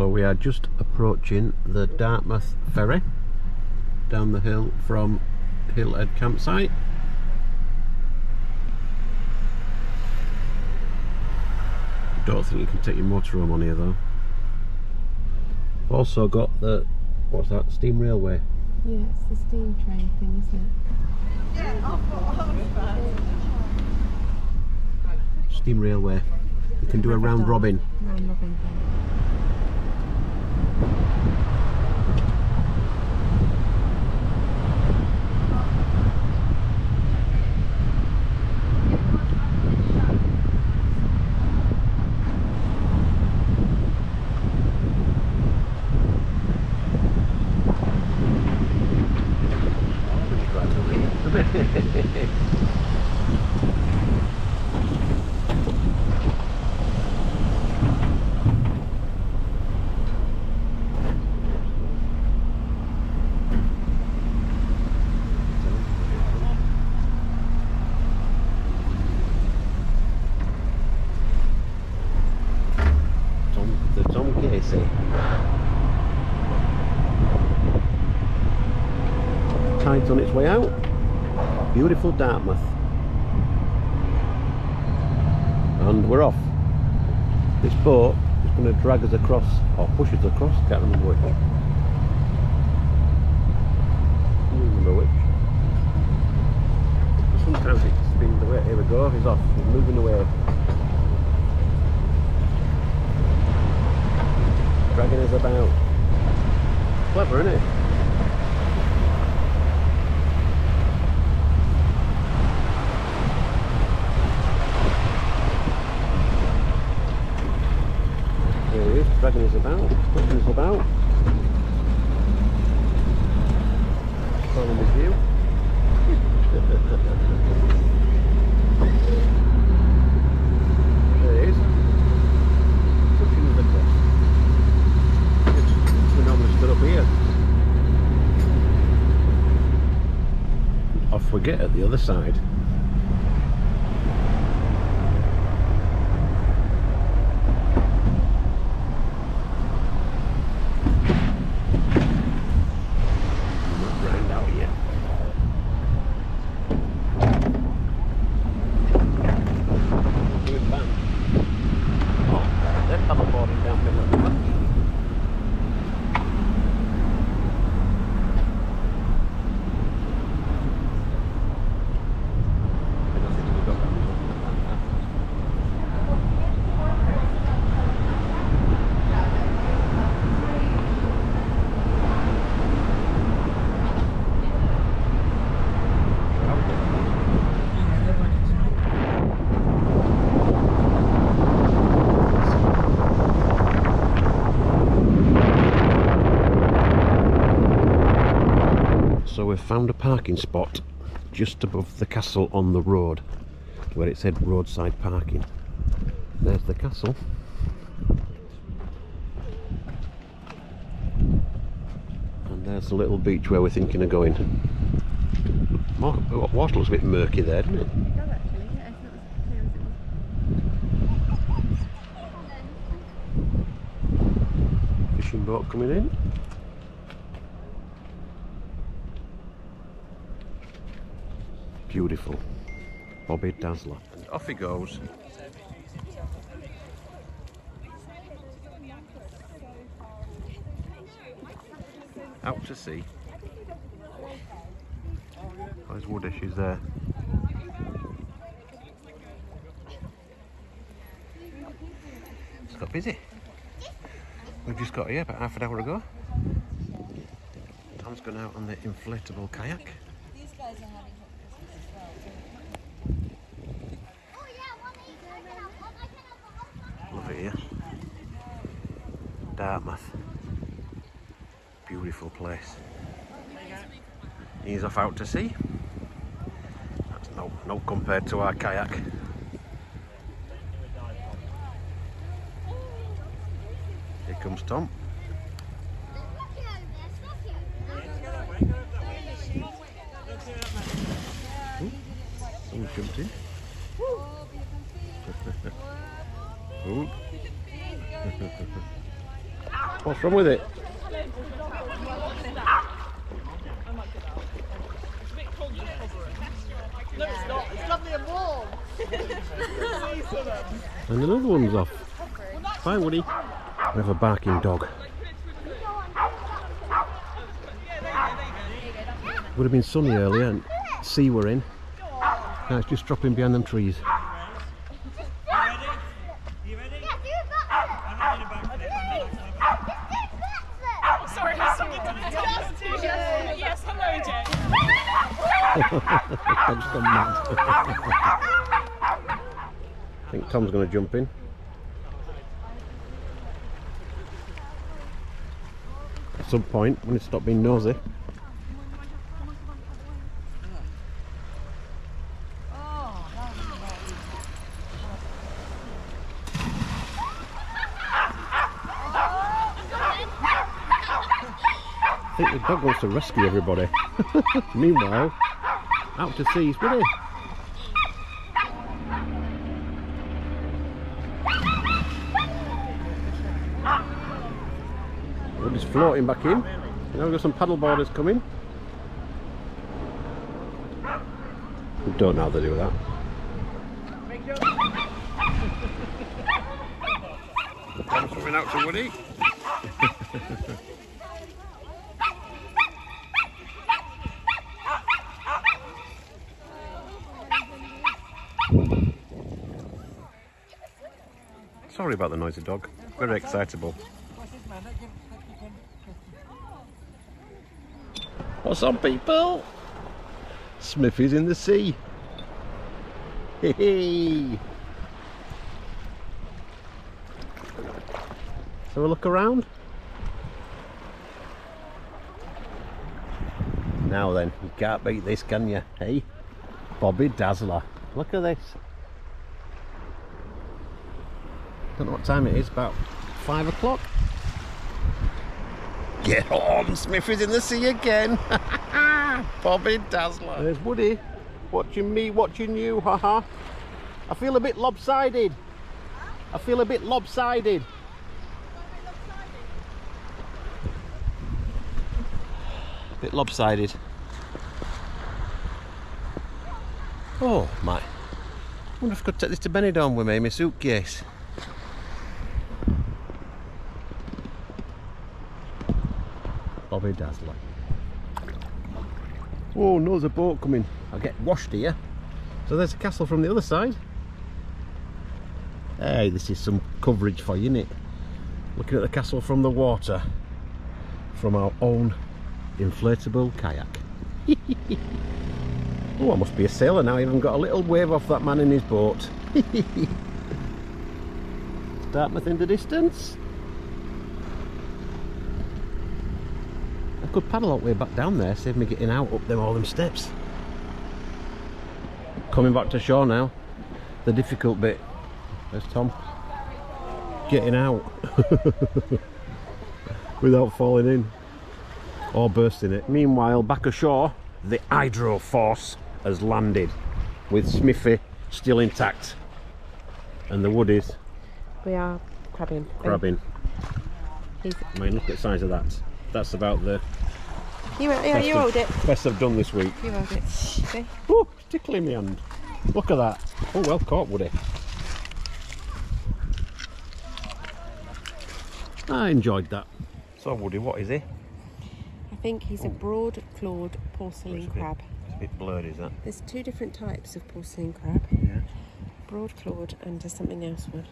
So we are just approaching the Dartmouth ferry down the hill from Hillhead campsite. Don't think you can take your motorhome on here though. Also got the what's that steam railway. Yeah, it's the steam train thing, isn't it? yeah Steam railway. You can do a round robin. Round robin thing. Tom Casey. Tide's on its way out. Beautiful Dartmouth. And we're off. This boat is going to drag us across, or push us across, can't remember which. Remember which. Sometimes it's been the way, here we go, he's off, he's moving away. dragging us about. Clever, isn't it? There is, about, pushing us about. There he is. Up here. Off we get at the other side. Not round out yet. Doing band. Oh, they're paddleboarding down middle of the river. I think we've got that. So we've found a parking spot just above the castle on the road where it said roadside parking. There's the castle. And there's the little beach where we're thinking of going. Water looks a bit murky there, doesn't it? It does actually, yeah, it's not as clear as it was. Fishing boat coming in. Beautiful. Bobby Dazzler. And off he goes. Out to sea. Oh, there's wood issues there. It's got busy. We've just got here about half an hour ago. Tom's gone out on the inflatable kayak. These guys are having Christmas as well. Love it here. Dartmouth. Beautiful place. He's off out to sea. That's no, no compared to our kayak. Here comes Tom. Wrong with it? And another one's off. Bye, Woody. We have a barking dog. Would have been sunny earlier and sea we're in. Now it's just dropping behind them trees. Tom's gone mad. I think Tom's going to jump in. At some point, when he stop being nosy. I think the dog wants to rescue everybody. Meanwhile, out to sea is Woody. Woody's floating back in. Now we've got some paddle boarders coming. We don't know how to do that. Tom's swimming out to Woody. Sorry about the noisy dog. Very excitable. What's on, people? Smithy's in the sea. Hey, hey. So a look around. Now then, you can't beat this, can you? Hey, Bobby Dazzler. Look at this. Don't know what time it is, about five o'clock. Get on, Smithy's in the sea again. Bobby Dazzler. There's Woody, watching me, watching you, haha. I feel a bit lopsided. I feel a bit lopsided. A bit lopsided. Oh my. wonder if I could take this to Benidorm with me, my suitcase. Dazzler. Oh no, there's a boat coming. I'll get washed here. So there's a castle from the other side. Hey, this is some coverage for you, innit? Looking at the castle from the water. From our own inflatable kayak. oh, I must be a sailor now. I even got a little wave off that man in his boat. Dartmouth in the distance. Could paddle all the way back down there, save me getting out up them all them steps. Coming back to shore now. The difficult bit. There's Tom. Getting out. Without falling in. Or bursting it. Meanwhile, back ashore, the Hydro Force has landed. With Smithy still intact. And the Woodies We are crabbing. crabbing. I mean, look at the size of that. That's about the you, yeah, you hold it. best I've done this week. You hold it. See? Oh, it's tickling my hand. Look at that. Oh, well caught, Woody. I enjoyed that. So, Woody, what is he? I think he's a oh. broad-clawed porcelain It's a bit- crab. It's a bit blurred, is that? There's two different types of porcelain crab. Yeah. Broad-clawed and there's something else one.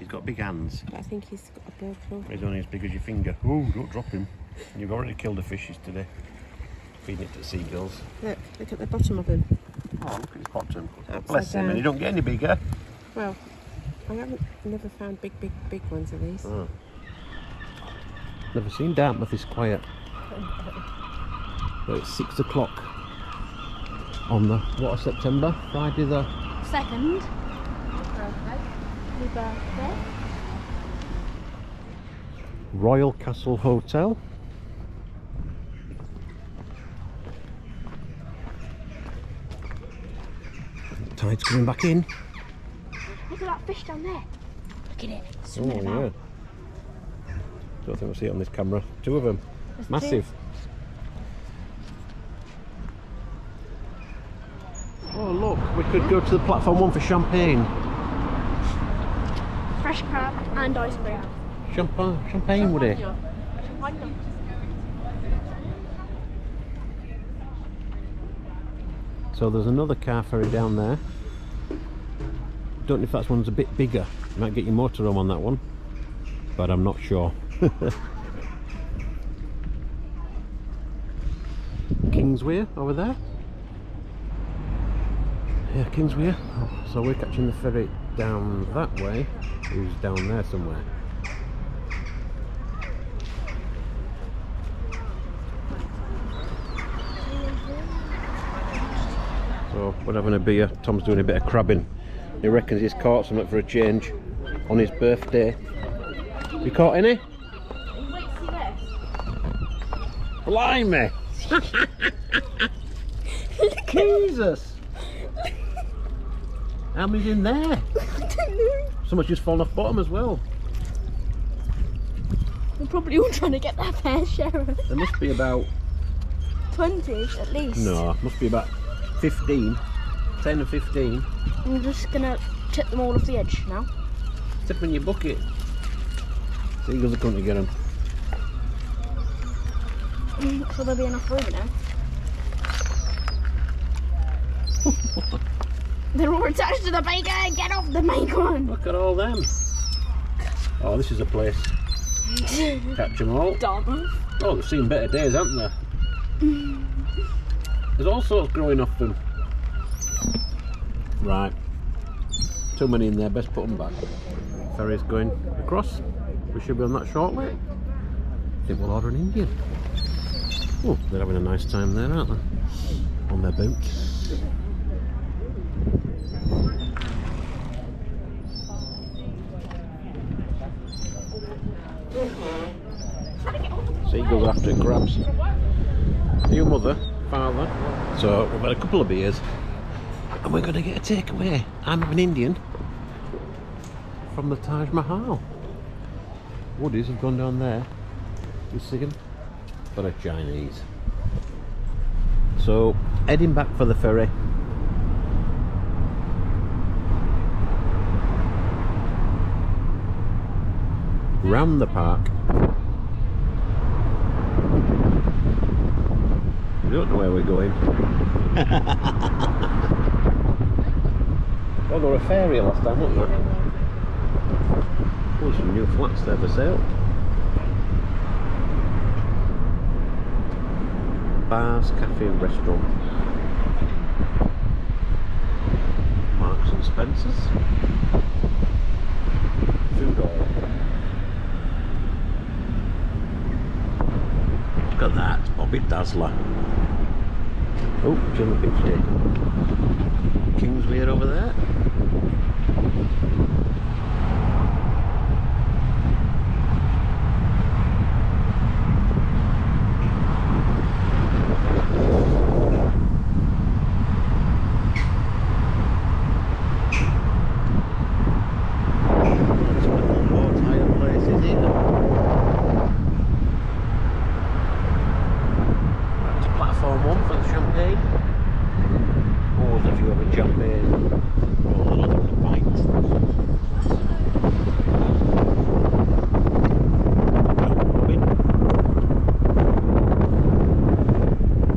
He's got big hands. But I think he's got a broad-clawed. He's only as big as your finger. Oh, don't drop him. You've already killed the fishes today. Feeding it to seagulls. Look, look at the bottom of him. Oh, look at his bottom. Upside Bless him, and he don't get any bigger. Well, I haven't never found big, big, big ones of these. Oh. Never seen Dartmouth this quiet. But it's six o'clock on the what of September? Friday the Second. Happy birthday. Royal Castle Hotel. Tide's coming back in. Look at that fish down there. Look at it. Oh Swimming about. yeah. Don't think we'll see it on this camera. Two of them. Massive. Oh look, we could go to the platform one for champagne. Fresh crab and ice cream. Champagne, champagne would it? So there's another car ferry down there. Don't know if that one's a bit bigger. You might get your motorhome on that one, but I'm not sure. Kingswear over there. Yeah, Kingswear. Oh, so we're catching the ferry down that way. Who's down there somewhere? So we're having a beer. Tom's doing a bit of crabbing. He reckons he's caught something for a change on his birthday. You caught any? Blimey! Jesus! How many's in there? Someone's just fallen off bottom as well. We're probably all trying to get that fair share of There must be about 20 at least. no, must be about 15, 10 or 15. I'm just gonna tip them all off the edge now. Tip in your bucket. Seagulls are coming to get them. So there'll be enough room now. They're all attached to the bacon! Uh, get off the bacon! Look at all them. Oh, this is a place. Catch them all. Dumb. Oh, they've seen better days, haven't they? There's all sorts growing off them. Right. Too many in there, best put them back. Ferry's going across. We should be on that shortly. I think we'll order an Indian. Oh, they're having a nice time there, aren't they? On their boat. Seagulls after crabs. Your mother, father. So we've had a couple of beers and we're going to get a takeaway. I'm an Indian from the Taj Mahal. Woodies have gone down there. You see them? But a Chinese. So heading back for the ferry. Round the park. We don't know where we're going. oh, there were a ferry last time, weren't there? Oh, some new flats there for sale. Bars, cafe and restaurant. Marks and Spencer's. Food. Look at that, Bobby Dazzler. Oh, Jimmy Beach Kingswear over there. It's a little boat hire place, is it? Right to platform one for the champagne. Oh, there's a few other champagne. Oh, another pint.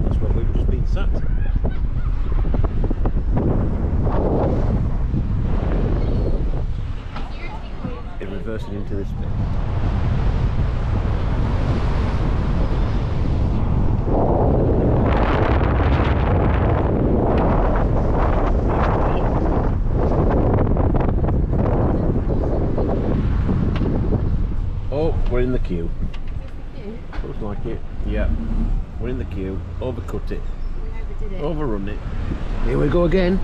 That's where we've just been sat. It reversing into this bit. Oh, we're in the queue. Looks like it. Yeah. We're in the queue. Overcut it. Overrun it. Here we go again.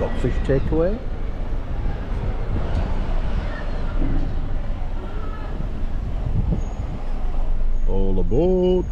Rockfish takeaway. All aboard.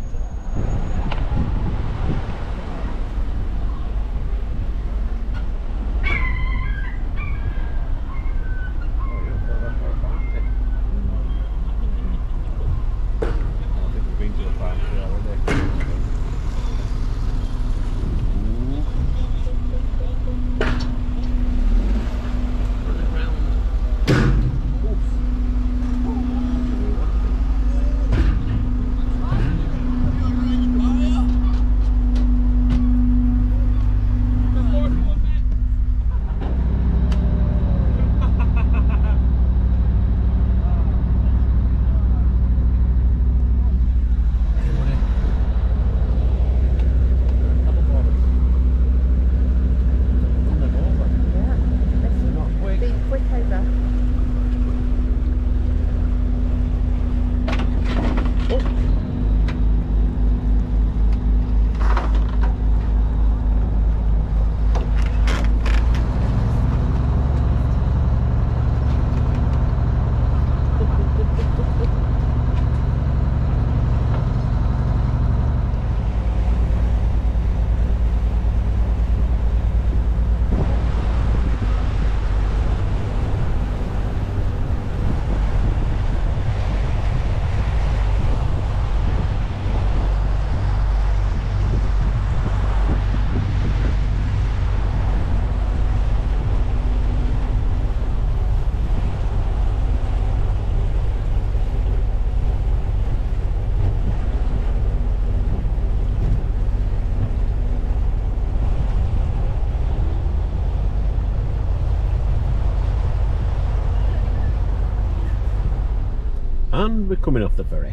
Coming off the ferry.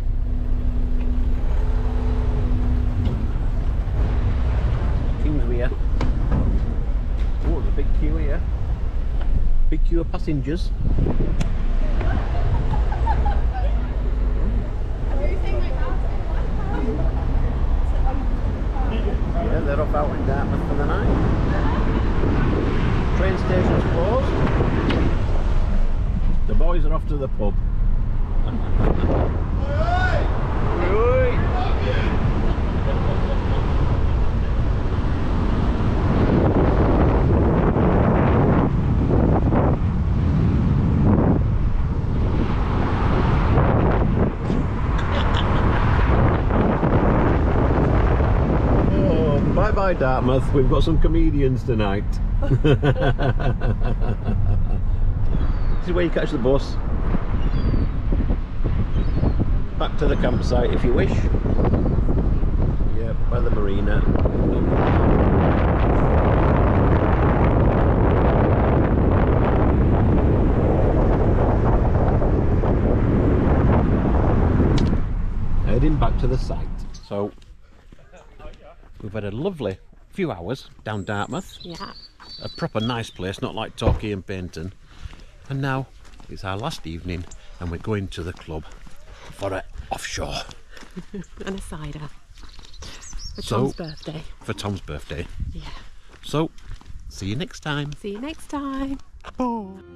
Kingswear. Oh, there's a big queue here. Big queue of passengers. Yeah, they're off out in Dartmouth for the night. Train station's closed. The boys are off to the pub. Oh, bye Dartmouth. We've got some comedians tonight. this is where you catch the bus. Back to the campsite if you wish. Yeah, by the marina. Heading back to the site. So we've had a lovely few hours down Dartmouth. Yeah. A proper nice place, not like Torquay and Paignton. And now it's our last evening and we're going to the club for a offshore And a cider. For So- Tom's birthday. for Tom's birthday. Yeah. So, see you next time. See you next time. Bye.